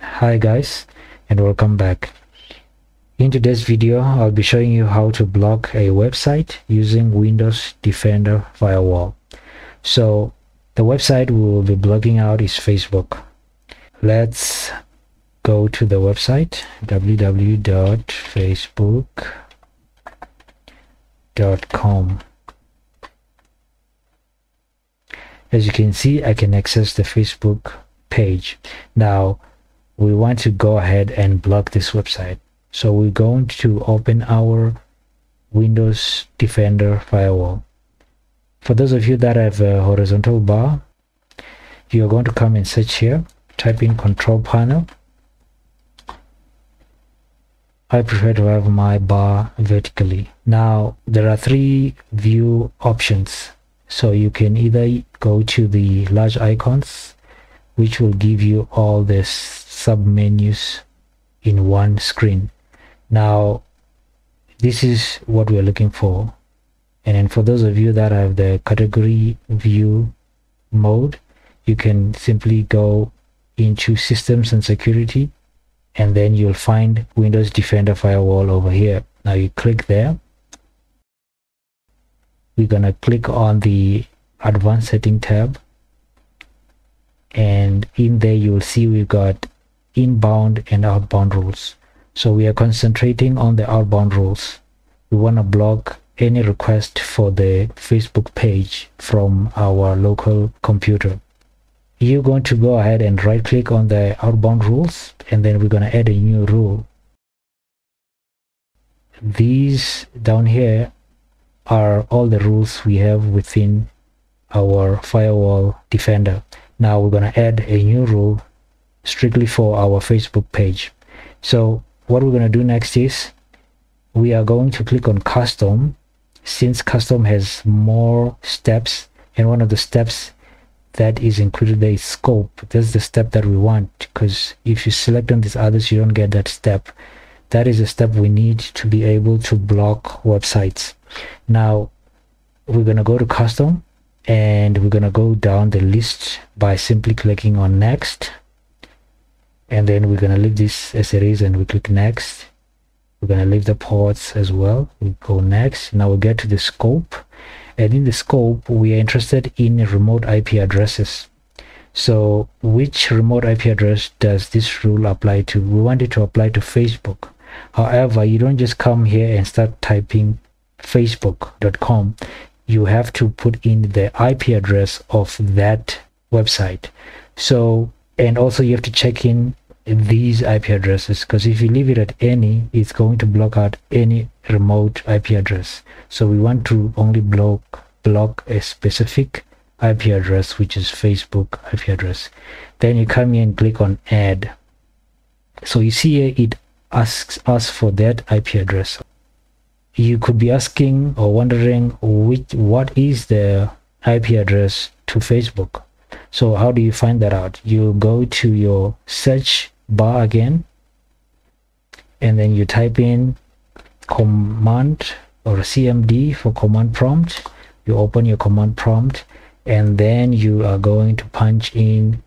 hi guys and welcome back. In today's video i'll be showing you how to block a website using windows defender firewall. So the website we will be blocking out is facebook. Let's go to the website www.facebook.com as you can see I can access the Facebook page. Now we want to go ahead and block this website. So we're going to open our Windows Defender firewall. For those of you that have a horizontal bar you're going to come and search here. Type in control panel. I prefer to have my bar vertically. Now there are three view options. So you can either go to the large icons which will give you all the sub menus in one screen. Now this is what we're looking for. And then for those of you that have the category view mode you can simply go into systems and security and then you'll find windows defender firewall over here. Now you click there. We're gonna click on the advanced setting tab and in there you'll see we've got inbound and outbound rules so we are concentrating on the outbound rules we want to block any request for the facebook page from our local computer. You're going to go ahead and right click on the outbound rules and then we're going to add a new rule. These down here are all the rules we have within our firewall defender now we're going to add a new rule strictly for our facebook page. So what we're going to do next is we are going to click on custom. Since custom has more steps and one of the steps that is included there is scope. That's the step that we want because if you select on these others you don't get that step. That is a step we need to be able to block websites. Now we're going to go to custom and we're to go down the list by simply clicking on next. And then we're to leave this as it is and we click next. We're to leave the ports as well. We go next. Now we get to the scope. And in the scope we are interested in remote ip addresses. So which remote ip address does this rule apply to? We want it to apply to facebook. However you don't just come here and start typing facebook.com you have to put in the ip address of that website. So and also you have to check in these ip addresses because if you leave it at any it's going to block out any remote ip address. So we want to only block block a specific ip address which is facebook ip address. Then you come here and click on add. So you see here it asks us for that ip address you could be asking or wondering which what is the ip address to facebook. So how do you find that out? You go to your search bar again and then you type in command or cmd for command prompt. You open your command prompt and then you are going to punch in.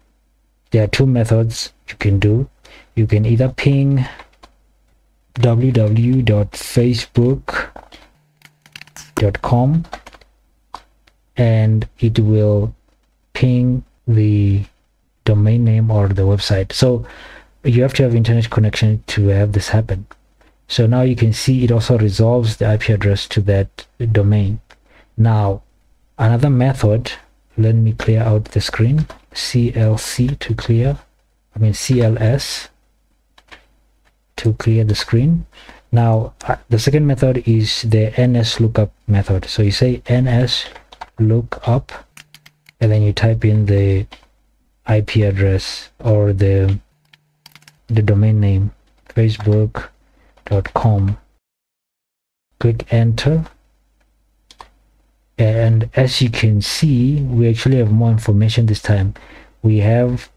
There are two methods you can do. You can either ping www.facebook.com and it will ping the domain name or the website. So you have to have internet connection to have this happen. So now you can see it also resolves the ip address to that domain. Now another method let me clear out the screen clc to clear i mean cls to clear the screen. Now uh, the second method is the ns lookup method. So you say ns lookup and then you type in the ip address or the the domain name facebook.com click enter and as you can see we actually have more information this time. We have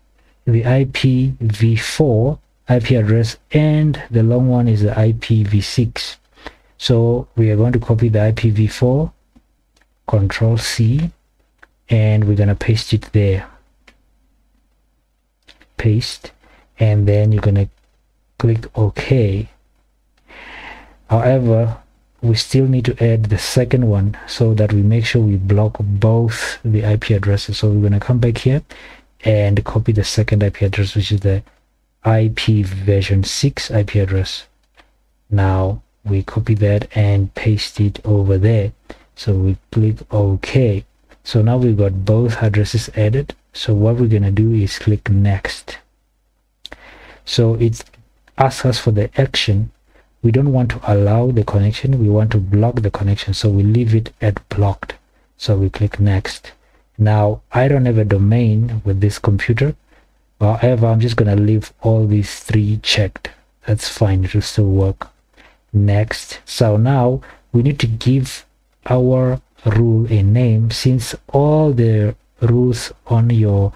the IPv4 IP address and the long one is the IPv6 so we are going to copy the IPv4 control C and we're going to paste it there. Paste and then you're gonna click OK. However we still need to add the second one so that we make sure we block both the IP addresses. So we're going to come back here and copy the second IP address which is the IP version 6 IP address. Now we copy that and paste it over there. So we click OK. So now we've got both addresses added. So what we're going to do is click next. So it asks us for the action. We don't want to allow the connection. We want to block the connection. So we leave it at blocked. So we click next. Now i don't have a domain with this computer however i'm just to leave all these three checked that's fine it will still work next so now we need to give our rule a name since all the rules on your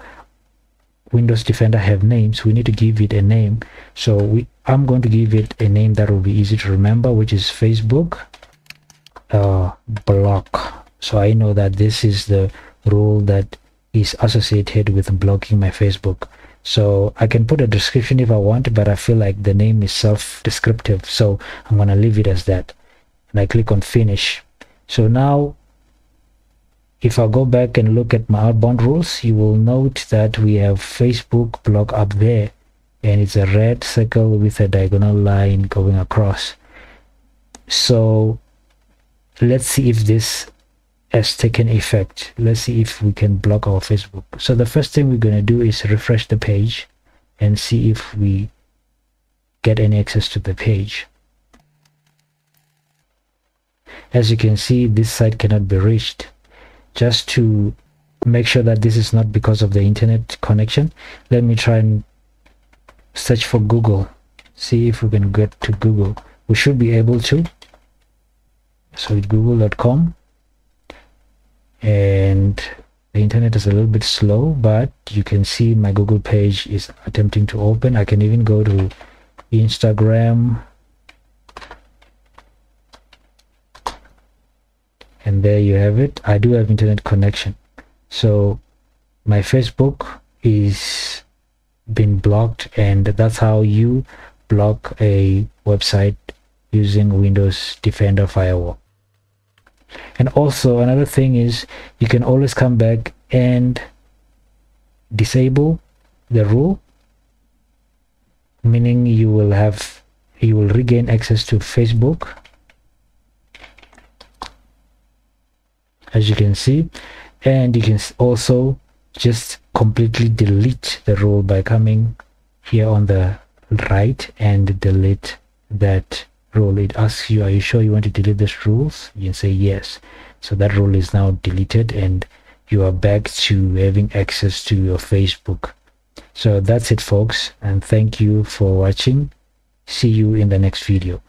Windows Defender have names, we need to give it a name. So we, I'm going to give it a name that will be easy to remember, which is Facebook uh, block. So I know that this is the rule that is associated with blocking my Facebook. So I can put a description if I want, but I feel like the name is self-descriptive. So I'm going to leave it as that. And I click on finish. So now if I go back and look at my outbound rules, you will note that we have Facebook block up there and it's a red circle with a diagonal line going across. So let's see if this has taken effect. Let's see if we can block our Facebook. So the first thing we're going to do is refresh the page and see if we get any access to the page. As you can see, this site cannot be reached just to make sure that this is not because of the internet connection let me try and search for google see if we can get to google we should be able to so google.com and the internet is a little bit slow but you can see my google page is attempting to open. I can even go to instagram. And there you have it. I do have internet connection. So my facebook is been blocked and that's how you block a website using windows defender firewall and also another thing is you can always come back and disable the rule meaning you will have you will regain access to facebook. As you can see and you can also just completely delete the rule by coming here on the right and delete that rule it asks you are you sure you want to delete this rules? You can say yes. So that rule is now deleted and you are back to having access to your facebook. So that's it folks and thank you for watching. See you in the next video